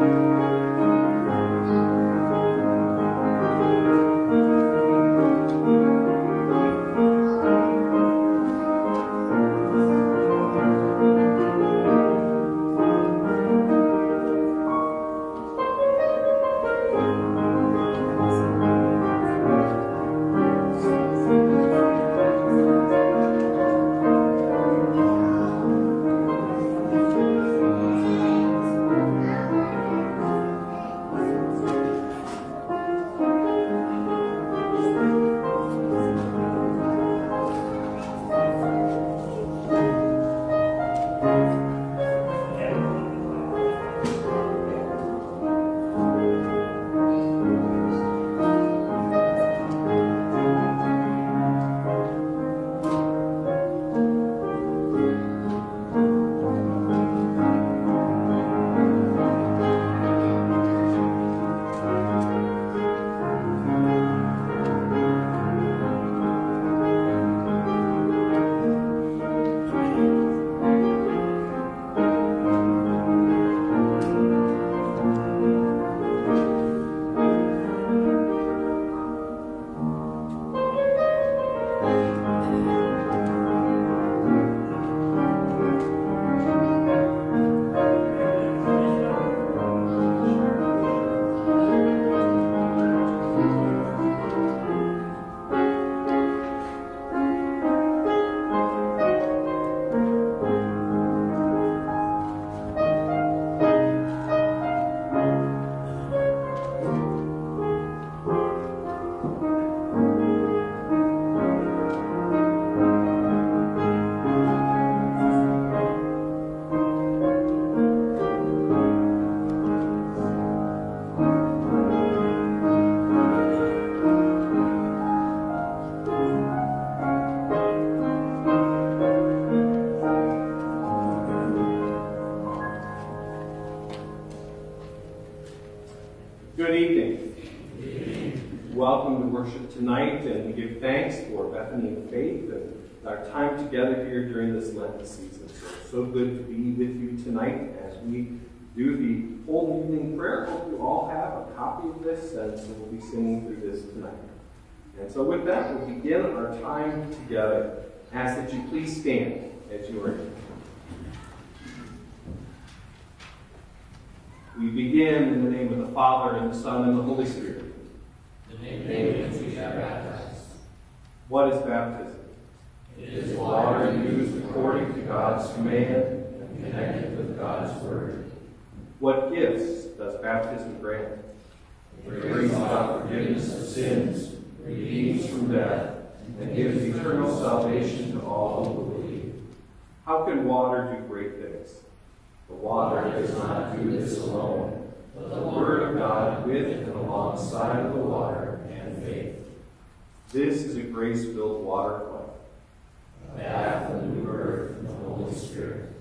Good worship tonight, and we give thanks for Bethany and Faith and our time together here during this Lenten season. So, so good to be with you tonight as we do the whole evening prayer. Hope you all have a copy of this, and so we'll be singing through this tonight. And so, with that, we'll begin our time together. Ask that you please stand as you are. We begin in the name of the Father, and the Son, and the Holy Spirit. What is baptism? It is water used according to God's command and connected with God's word. What gifts does baptism grant? It brings about forgiveness of sins, redeems from death, and gives eternal salvation to all who believe. How can water do great things? The water does not do this alone, but the word of God with and alongside of the water and faith. This is a grace-filled water waterfall. A bath of new birth in the Holy Spirit.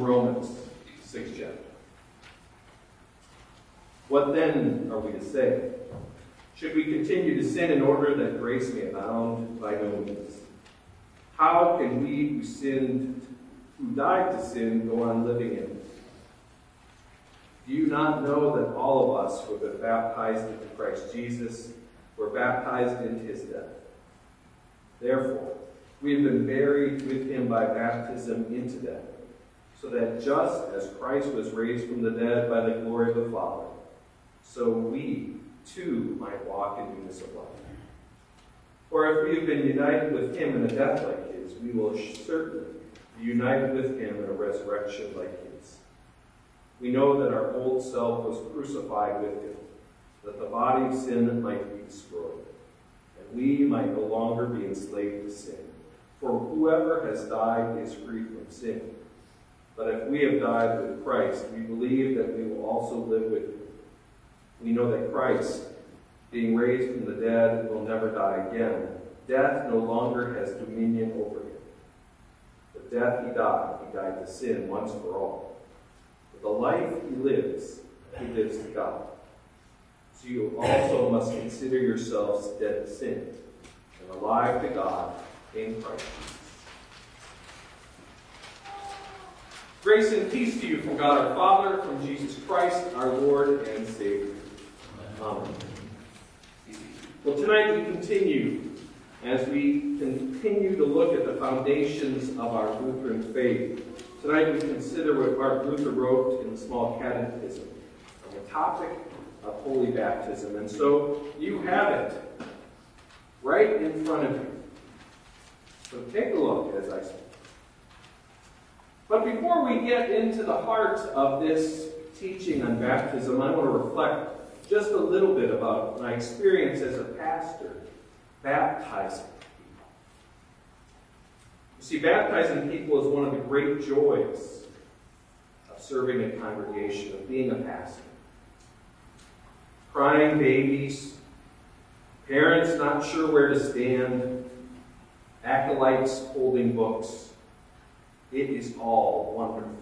Romans 6 chapter. What then are we to say? Should we continue to sin in order that grace may abound? By no means. How can we who sinned, who died to sin, go on living in it? Do you not know that all of us who have been baptized into Christ Jesus were baptized into his death? Therefore, we have been buried with him by baptism into death, so that just as Christ was raised from the dead by the glory of the Father, so we too might walk in newness of life. For if we have been united with him in a death like his, we will certainly be united with him in a resurrection like his. We know that our old self was crucified with him, that the body of sin might be destroyed that we might no longer be enslaved to sin. For whoever has died is free from sin. But if we have died with Christ, we believe that we will also live with him. We know that Christ, being raised from the dead, will never die again. Death no longer has dominion over him. The death he died, he died to sin once for all. But the life he lives, he lives to God. So you also must consider yourselves dead to sin and alive to God in Christ Grace and peace to you from God our Father, from Jesus Christ, our Lord and Savior. Amen. Well, tonight we continue as we continue to look at the foundations of our Lutheran faith. Tonight we consider what Martin Luther wrote in the Small Catechism on the topic of holy baptism. And so you have it right in front of you. So take a look as I speak. But before we get into the heart of this teaching on baptism, I want to reflect just a little bit about my experience as a pastor baptizing people. You see, baptizing people is one of the great joys of serving a congregation, of being a pastor. Crying babies, parents not sure where to stand, acolytes holding books. It is all wonderful.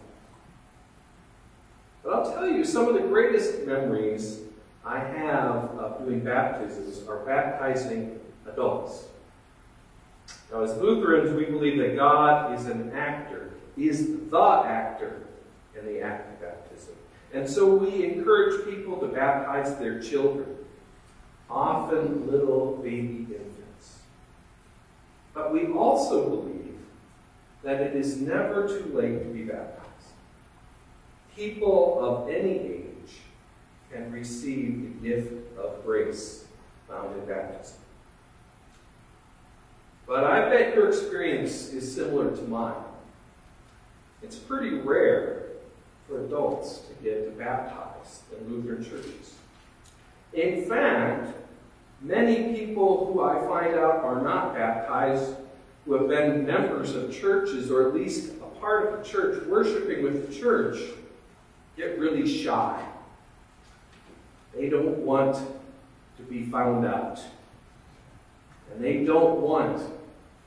But I'll tell you, some of the greatest memories I have of doing baptisms are baptizing adults. Now, as Lutherans, we believe that God is an actor, is the actor in the act of baptism. And so we encourage people to baptize their children, often little baby infants. But we also believe that it is never too late to be baptized. People of any age can receive the gift of grace found in baptism. But I bet your experience is similar to mine. It's pretty rare for adults to get baptized in Lutheran churches. In fact, many people who I find out are not baptized who have been members of churches or at least a part of the church, worshiping with the church, get really shy. They don't want to be found out. And they don't want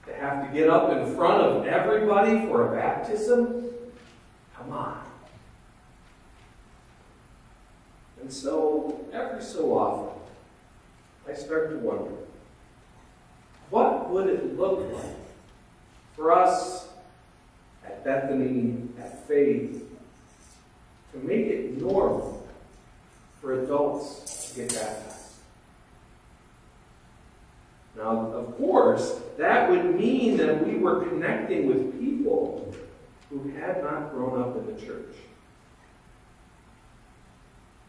to have to get up in front of everybody for a baptism. Come on. And so, every so often, I start to wonder what would it look like for us at Bethany, at Faith, to make it normal for adults to get baptized. Now, of course, that would mean that we were connecting with people who had not grown up in the church.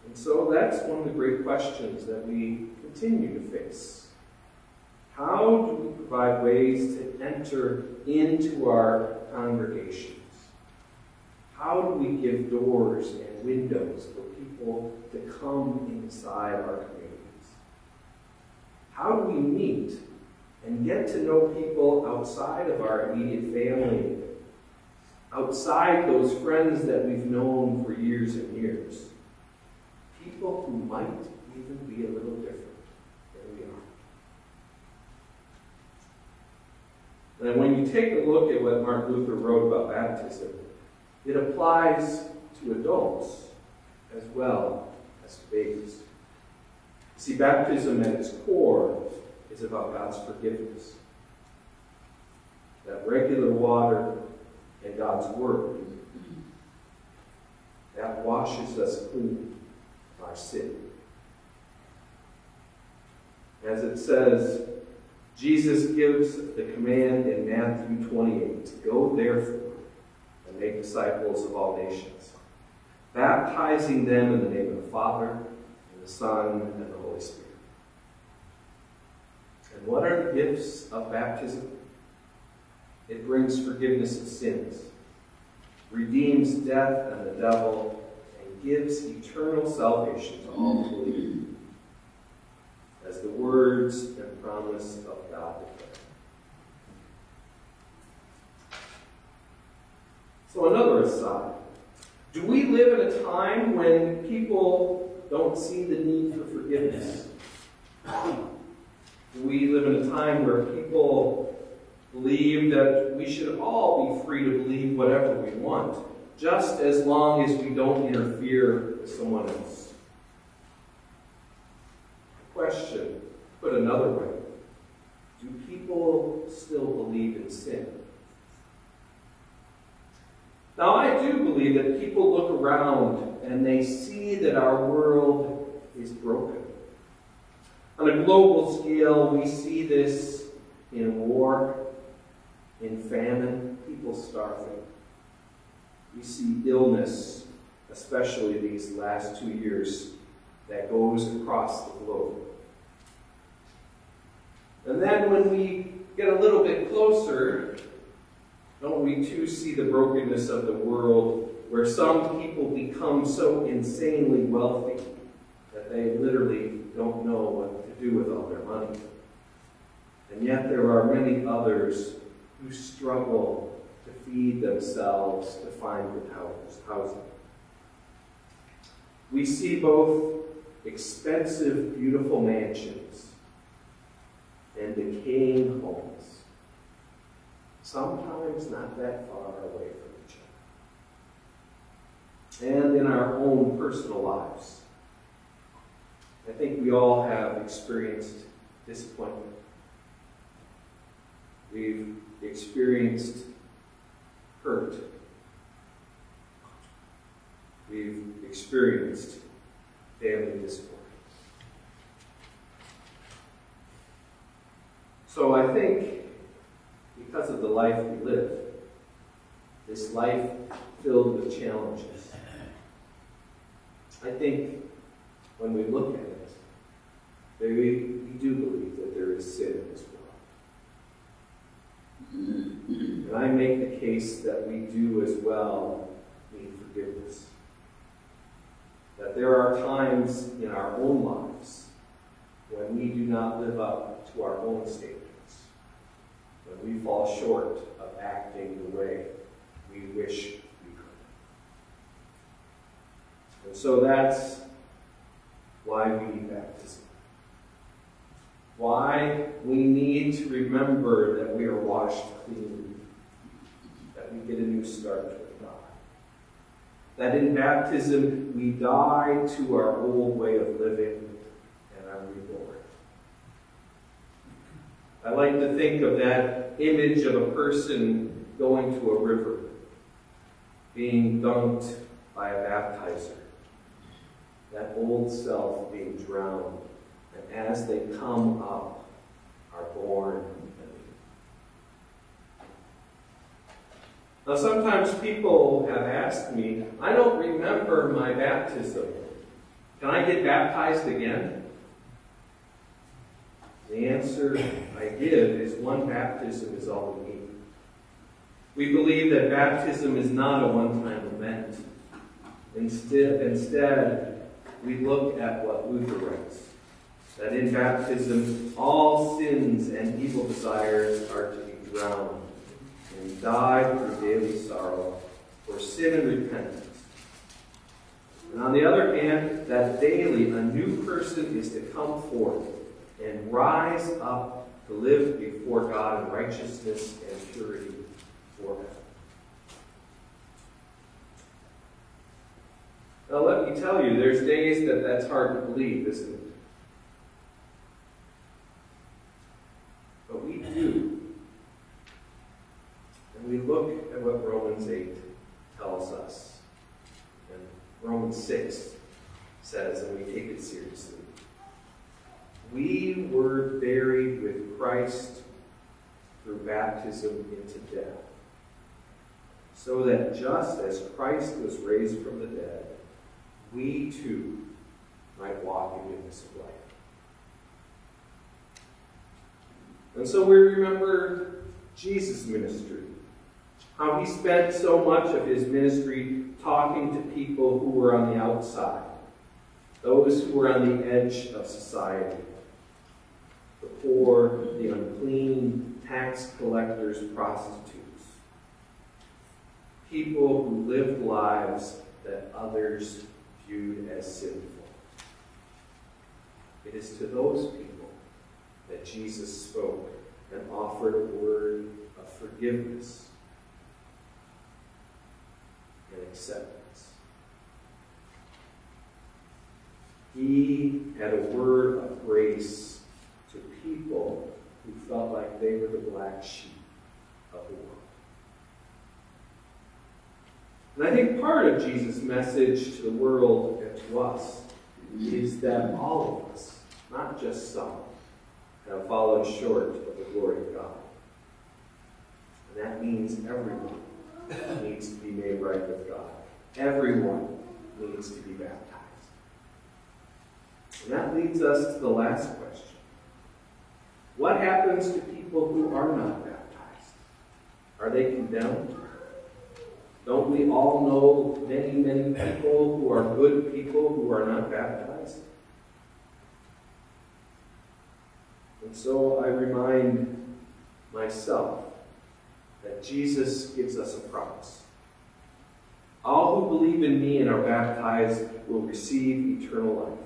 And so that's one of the great questions that we continue to face. How do we provide ways to enter into our congregations? How do we give doors and windows for people to come inside our communities? How do we meet and get to know people outside of our immediate family, outside those friends that we've known for years and years? People who might even be a little different. And when you take a look at what Martin Luther wrote about baptism, it applies to adults as well as to babies. See, baptism at its core is about God's forgiveness. That regular water and God's Word, that washes us clean of our sin. As it says Jesus gives the command in Matthew 28 Go therefore and make disciples of all nations, baptizing them in the name of the Father, and the Son, and the Holy Spirit. And what are the gifts of baptism? It brings forgiveness of sins, redeems death and the devil, and gives eternal salvation to all who believe. As the words and promise of God declared. So, another aside. Do we live in a time when people don't see the need for forgiveness? Do we live in a time where people believe that we should all be free to believe whatever we want, just as long as we don't interfere with someone else? Question, put another way, do people still believe in sin? Now, Believe that people look around and they see that our world is broken. On a global scale, we see this in war, in famine, people starving. We see illness, especially these last two years, that goes across the globe. And then when we get a little bit closer, don't we too see the brokenness of the world where some people become so insanely wealthy that they literally don't know what to do with all their money? And yet there are many others who struggle to feed themselves to find good housing. We see both expensive, beautiful mansions and decaying homes sometimes not that far away. And in our own personal lives. I think we all have experienced disappointment. We've experienced hurt. We've experienced family discord. So I think because of the life we live. This life filled with challenges. I think when we look at it, we, we do believe that there is sin in this world. And I make the case that we do as well need forgiveness. That there are times in our own lives when we do not live up to our own standards when we fall short of acting the way we wish we could. And so that's why we need baptism. Why we need to remember that we are washed clean, that we get a new start with God. That in baptism we die to our old way of living and are reborn. I like to think of that image of a person going to a river, being dunked by a baptizer, that old self being drowned, and as they come up, are born Now, sometimes people have asked me, I don't remember my baptism. Can I get baptized again? The answer I give is one baptism is all we need. We believe that baptism is not a one-time event. Instead, instead, we look at what Luther writes, that in baptism all sins and evil desires are to be drowned and die through daily sorrow for sin and repentance. And on the other hand, that daily a new person is to come forth and rise up to live before God in righteousness and purity forever. Now, let me tell you, there's days that that's hard to believe, isn't it? But we do. And we look at what Romans 8 tells us. And Romans 6 says, and we take it seriously. We were buried with Christ through baptism into death, so that just as Christ was raised from the dead, we too might walk in newness of life. And so we remember Jesus' ministry, how he spent so much of his ministry talking to people who were on the outside, those who were on the edge of society the poor, the unclean, tax collectors, prostitutes. People who lived lives that others viewed as sinful. It is to those people that Jesus spoke and offered a word of forgiveness and acceptance. He had a word of grace to people who felt like they were the black sheep of the world. And I think part of Jesus' message to the world and to us is that all of us, not just some, have fallen short of the glory of God. And that means everyone needs to be made right with God. Everyone needs to be baptized. And that leads us to the last question. What happens to people who are not baptized? Are they condemned? Don't we all know many, many people who are good people who are not baptized? And so I remind myself that Jesus gives us a promise. All who believe in me and are baptized will receive eternal life.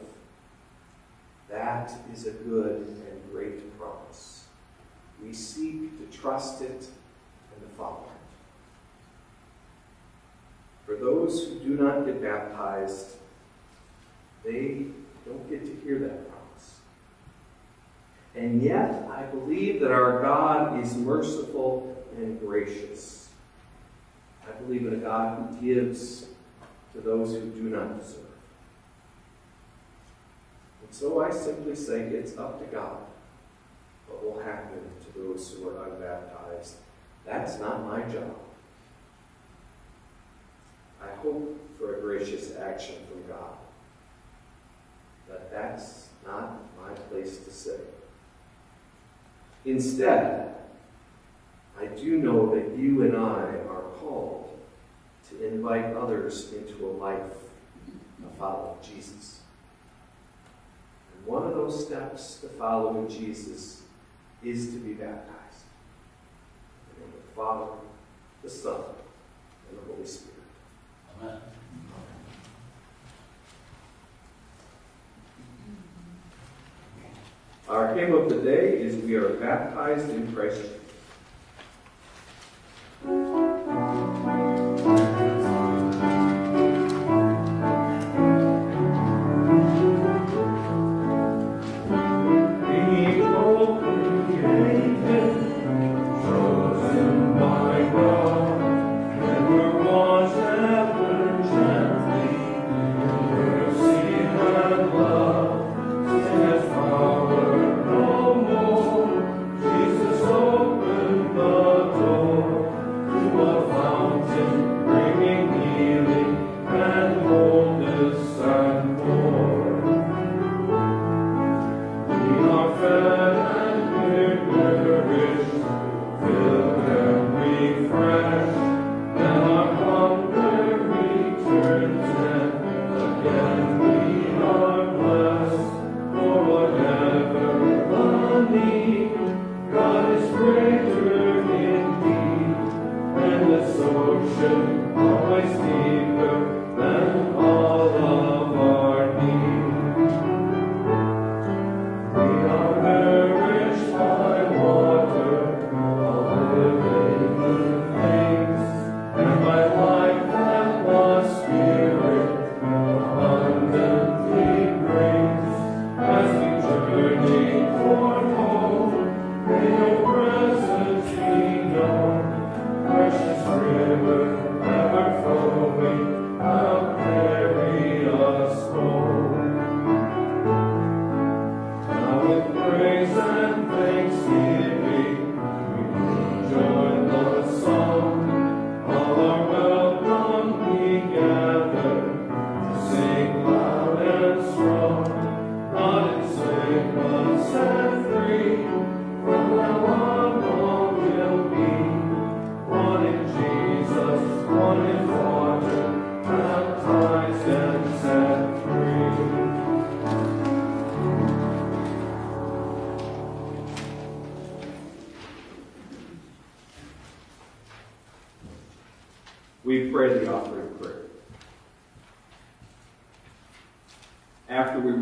That is a good and great promise. We seek to trust it and to follow it. For those who do not get baptized, they don't get to hear that promise. And yet, I believe that our God is merciful and gracious. I believe in a God who gives to those who do not deserve. And so I simply say it's up to God what will happen to those who are unbaptized. That's not my job. I hope for a gracious action from God. But that's not my place to say. Instead, I do know that you and I are called to invite others into a life of following Jesus. And one of those steps to following Jesus is to be baptized. In the name of the Father, the Son, and the Holy Spirit. Our hymn of the day is We Are Baptized in Christ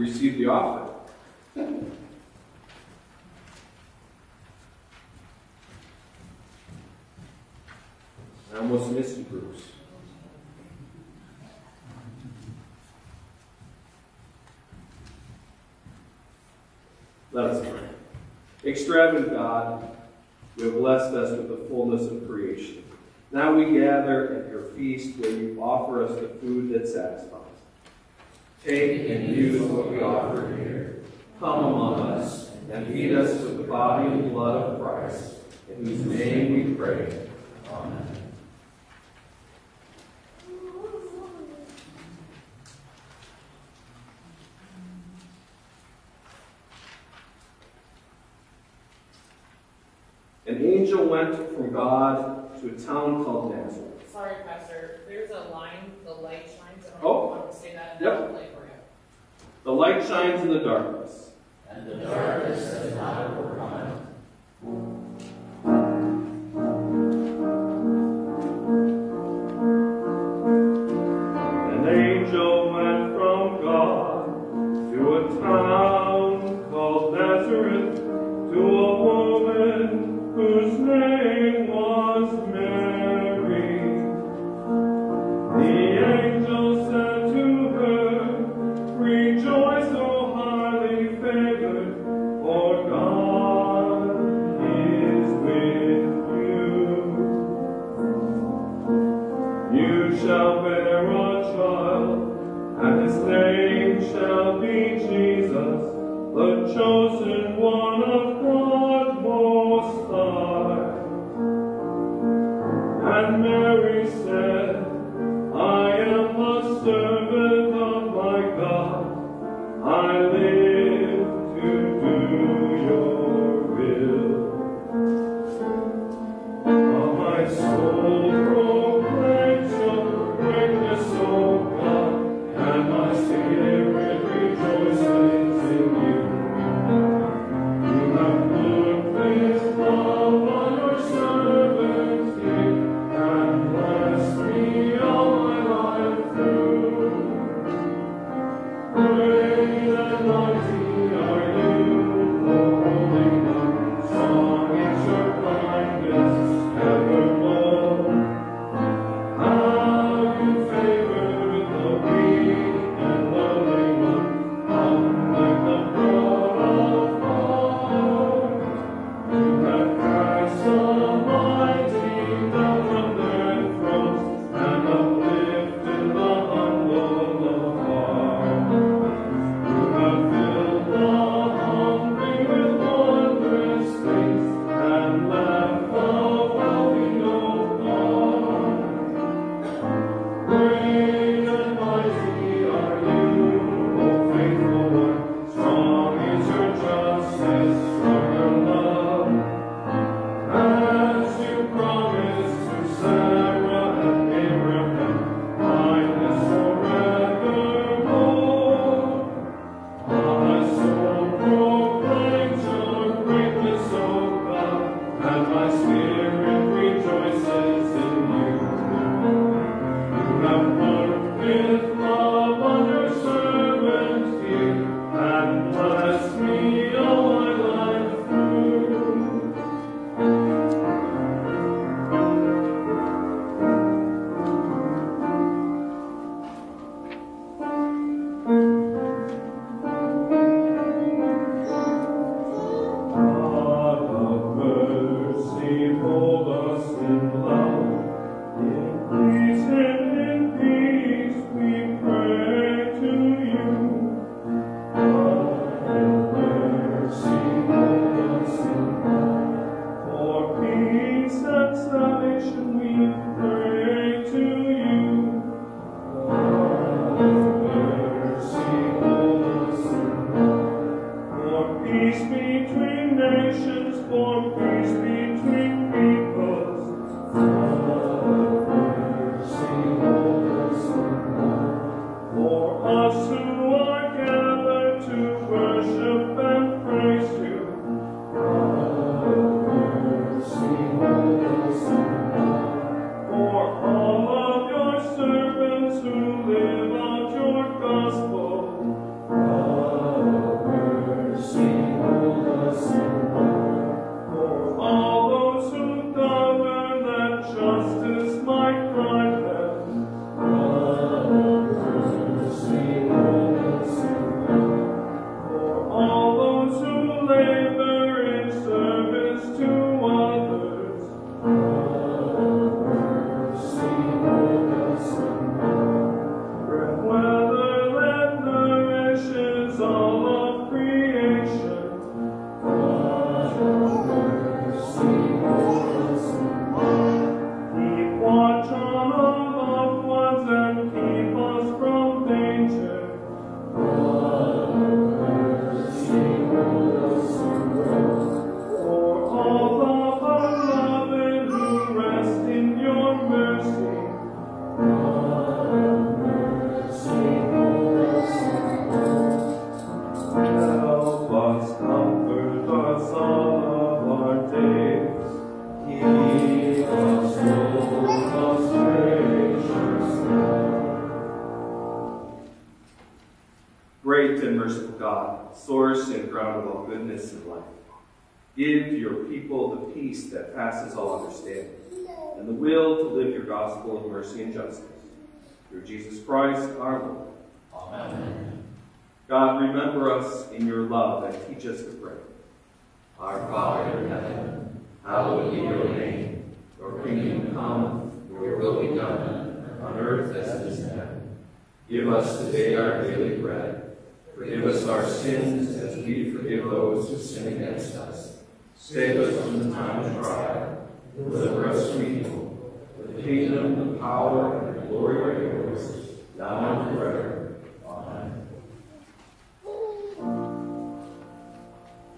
receive the offering, I almost missed you, Bruce. Let us pray. Extravagant God, you have blessed us with the fullness of creation. Now we gather at your feast where you offer us the food that satisfies. Take and use what we offer here. Come among us and feed us with the body and blood of Christ, in whose name we pray. Amen. An angel went from God to a town called Nazareth. Sorry, Pastor. There's a line, the light shines. I don't Oh. know if you want to say that. Yep. I'll play for you. Shines in the darkness. And justice. Through Jesus Christ our Lord. Amen. God, remember us in your love and teach us to pray. Our Father in heaven, hallowed be your name. Your kingdom come, your will be done, on earth as it is in heaven. Give us today our daily bread. Forgive us our sins as we forgive those who sin against us. Save us from the time of trial. Deliver us from evil the kingdom, the power, and the glory are yours, now and forever. Amen.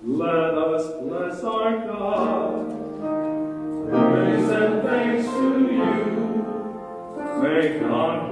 Let us bless our God, praise and thanks to you, may God.